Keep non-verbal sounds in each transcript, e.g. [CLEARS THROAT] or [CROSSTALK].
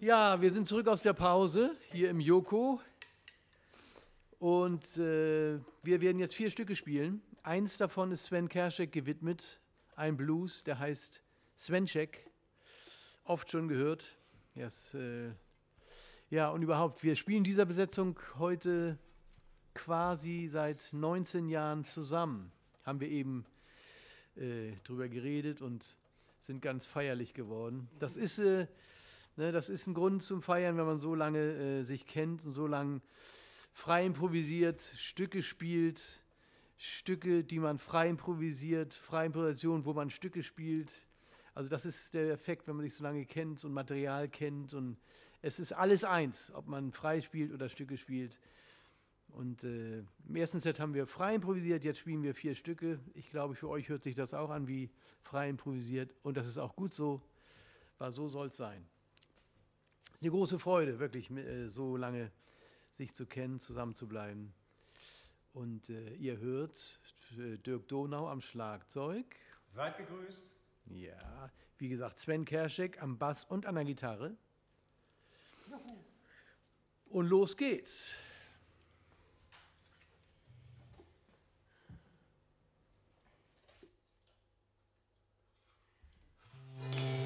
Ja, wir sind zurück aus der Pause hier im Joko. Und äh, wir werden jetzt vier Stücke spielen. Eins davon ist Sven Kerschek gewidmet. Ein Blues, der heißt Svencheck. Oft schon gehört. Yes, äh, ja, und überhaupt, wir spielen dieser Besetzung heute quasi seit 19 Jahren zusammen. Haben wir eben äh, drüber geredet und sind ganz feierlich geworden. Das ist, äh, ne, das ist ein Grund zum Feiern, wenn man so lange äh, sich kennt und so lange frei improvisiert, Stücke spielt, Stücke, die man frei improvisiert, freie Improvisation, wo man Stücke spielt. Also das ist der Effekt, wenn man sich so lange kennt und Material kennt und es ist alles eins, ob man frei spielt oder Stücke spielt. Und äh, im ersten Set haben wir frei improvisiert, jetzt spielen wir vier Stücke. Ich glaube, für euch hört sich das auch an wie frei improvisiert und das ist auch gut so, weil so soll es sein. Es ist eine große Freude, wirklich äh, so lange sich zu kennen, zusammen zu bleiben. Und äh, ihr hört äh, Dirk Donau am Schlagzeug. Seid gegrüßt. Ja, wie gesagt, Sven Kerschek am Bass und an der Gitarre. Und los geht's. Thank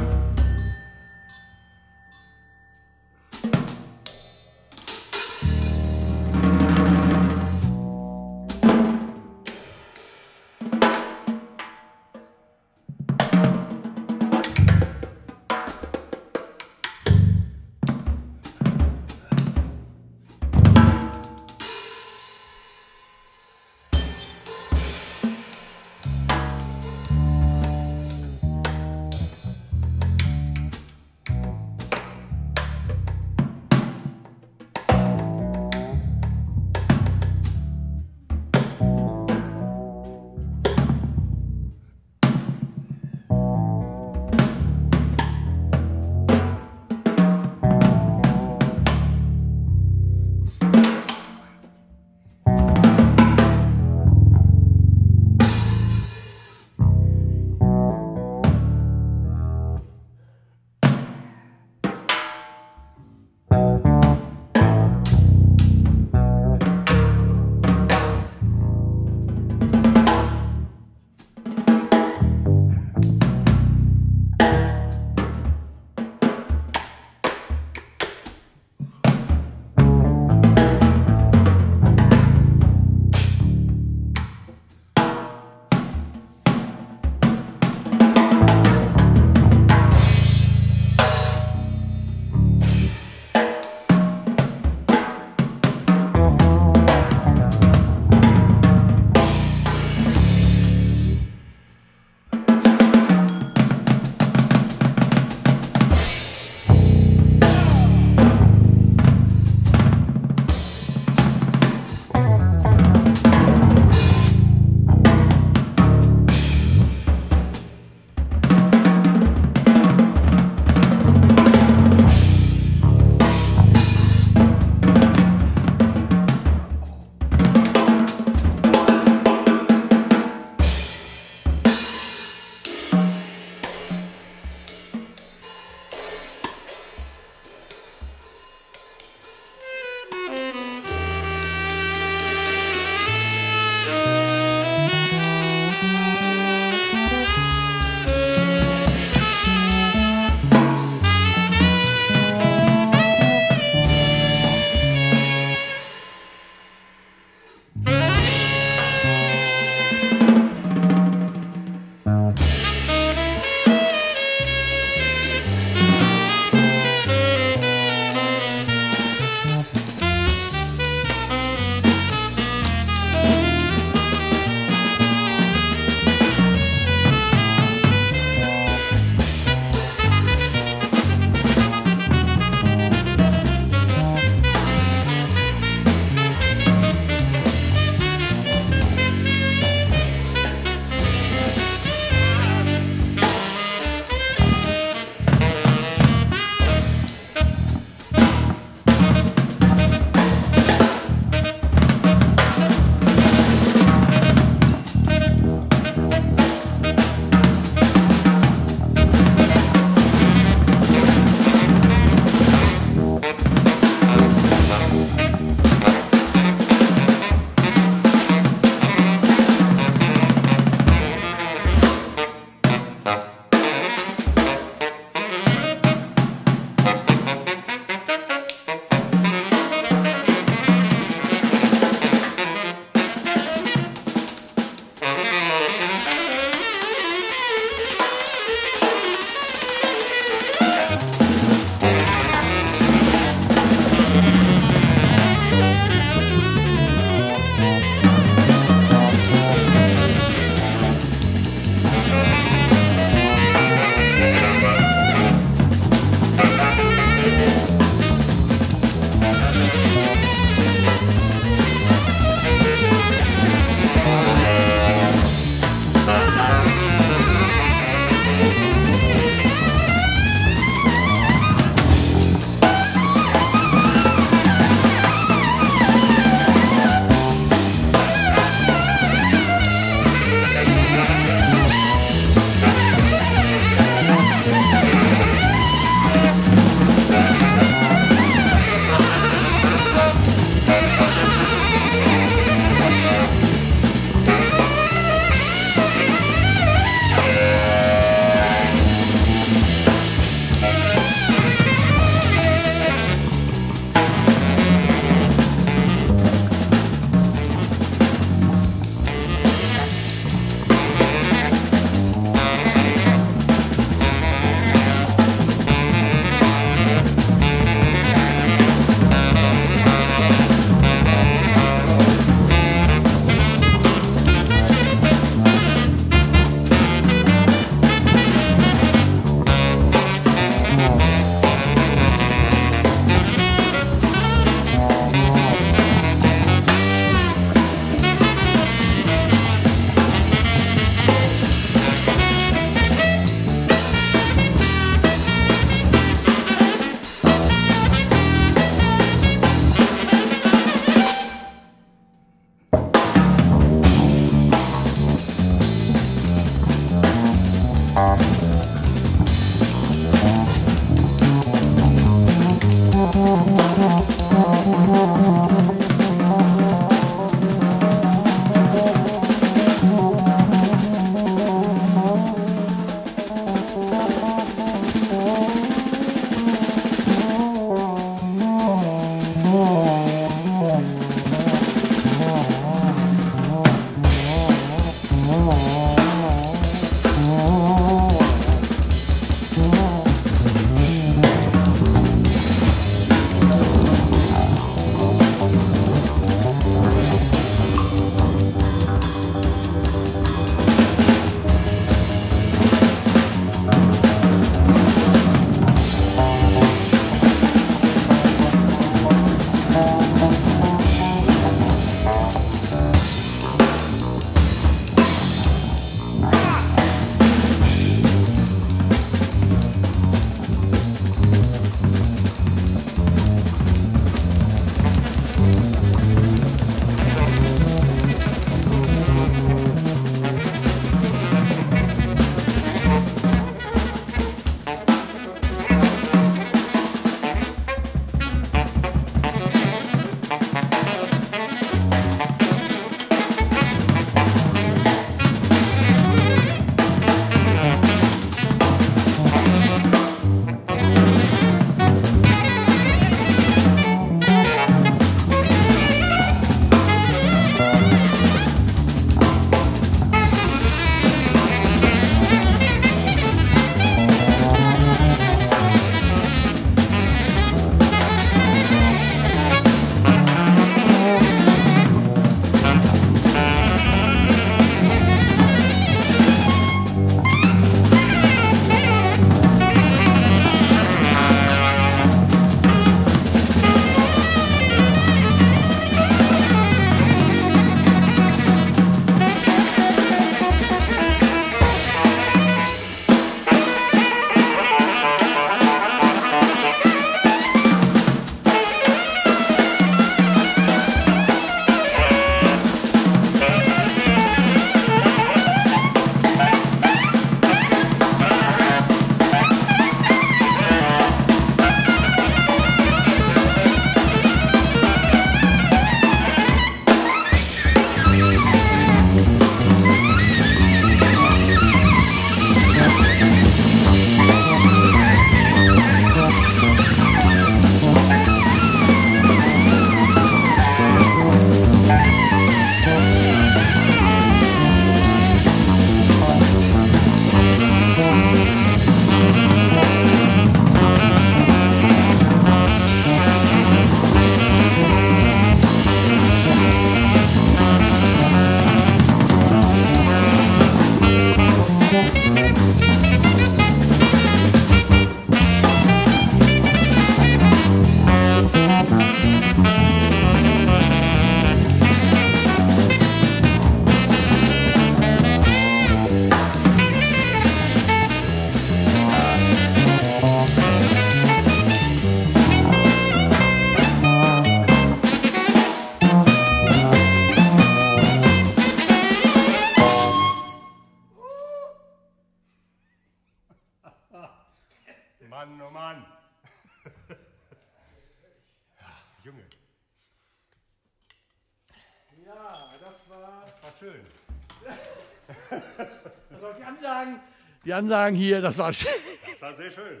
Die Ansagen hier, das war Das war sehr schön.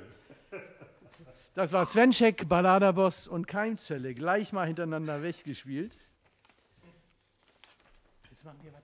Das war Svenček, Balladerboss und Keimzelle gleich mal hintereinander weggespielt. Jetzt machen wir was,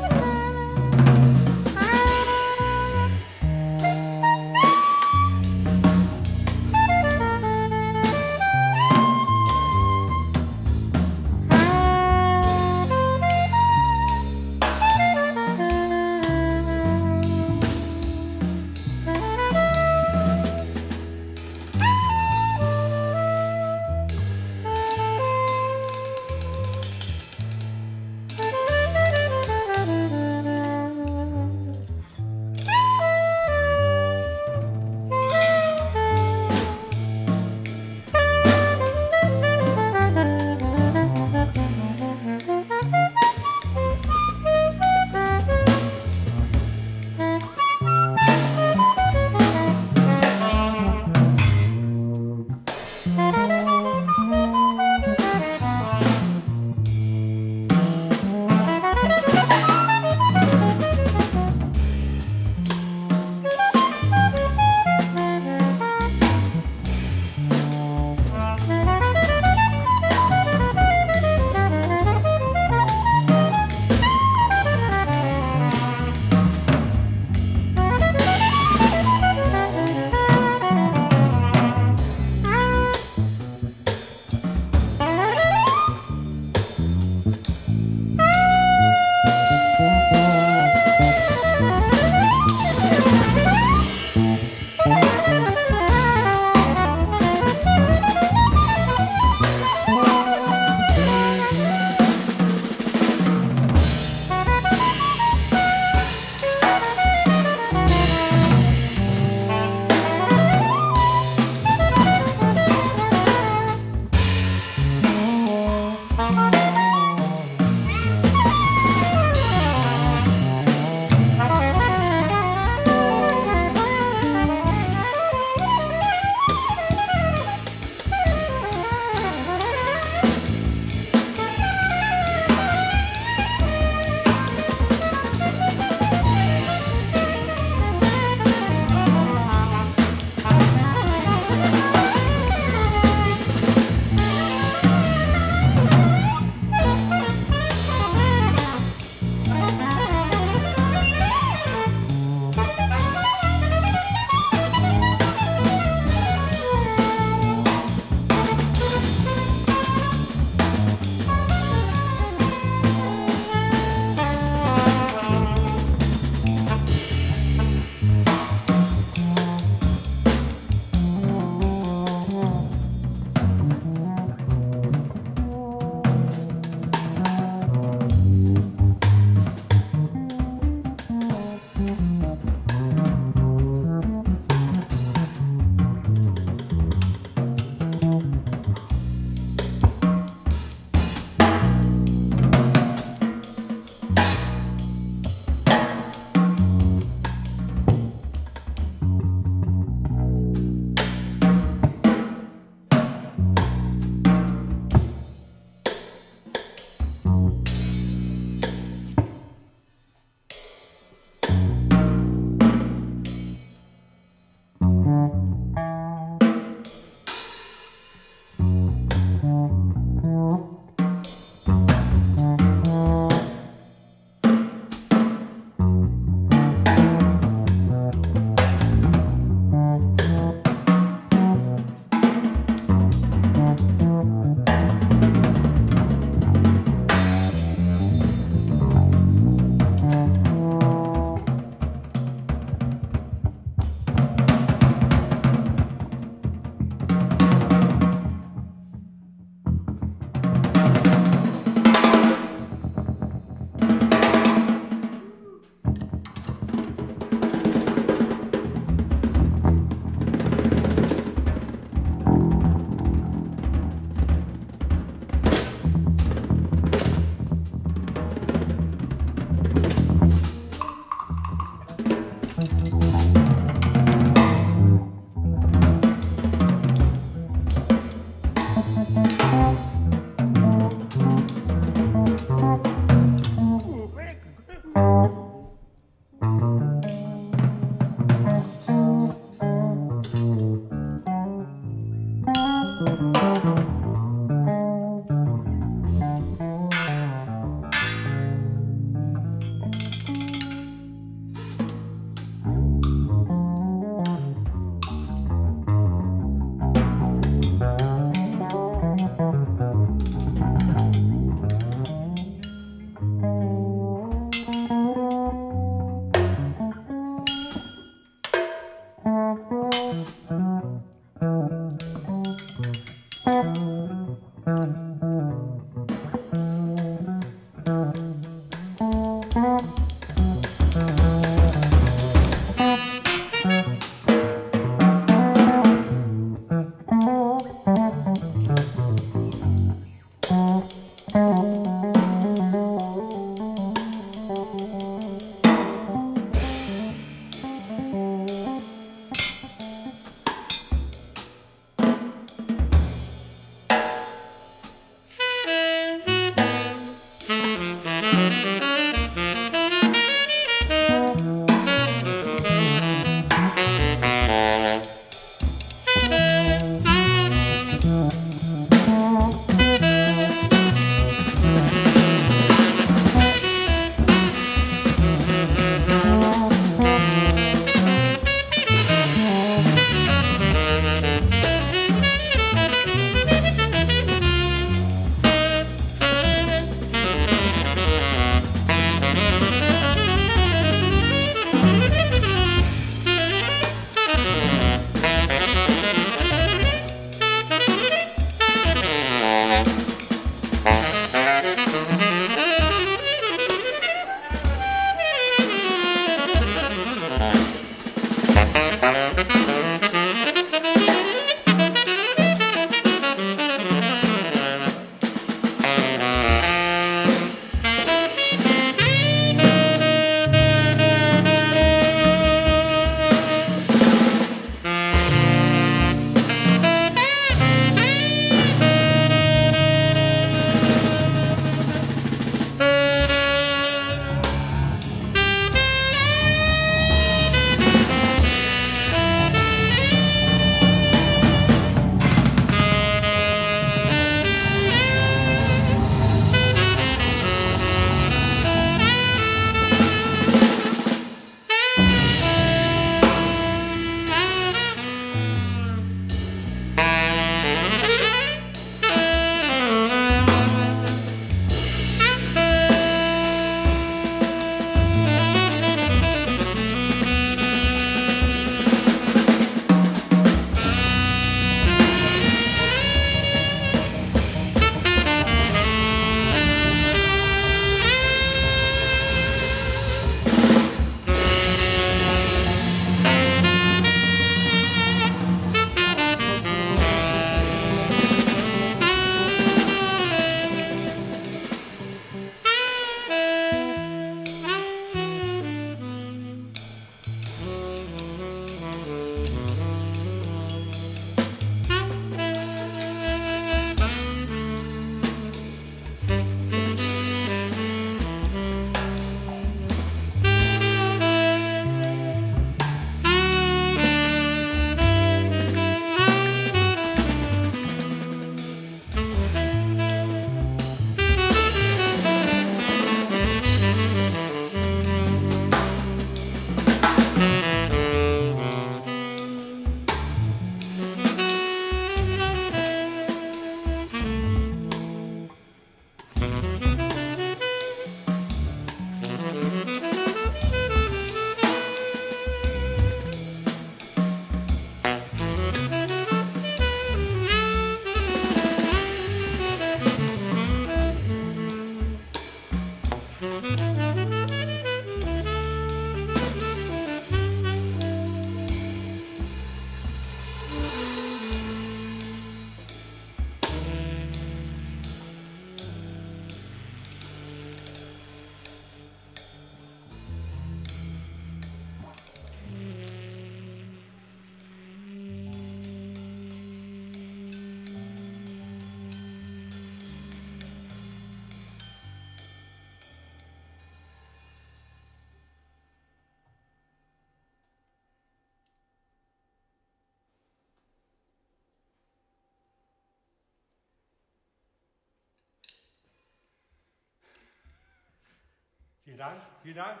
Vielen Dank, vielen Dank.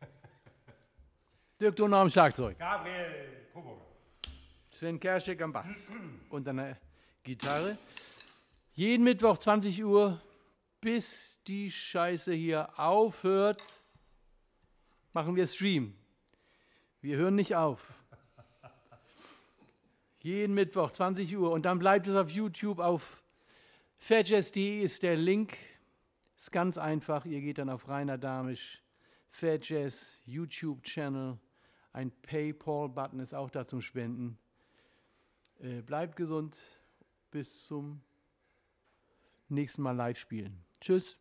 [LAUGHS] Dirk Donau am Schlagzeug. Gabriel Coburg. Sven Kerschek am Bass [CLEARS THROAT] und an der Gitarre. Jeden Mittwoch 20 Uhr, bis die Scheiße hier aufhört, machen wir Stream. Wir hören nicht auf. [LAUGHS] Jeden Mittwoch 20 Uhr und dann bleibt es auf YouTube auf fairjazz.de ist der Link. Ist ganz einfach. Ihr geht dann auf Rainer Damisch, Fairjazz, YouTube-Channel. Ein PayPal-Button ist auch da zum Spenden. Äh, bleibt gesund. Bis zum nächsten Mal live spielen. Tschüss.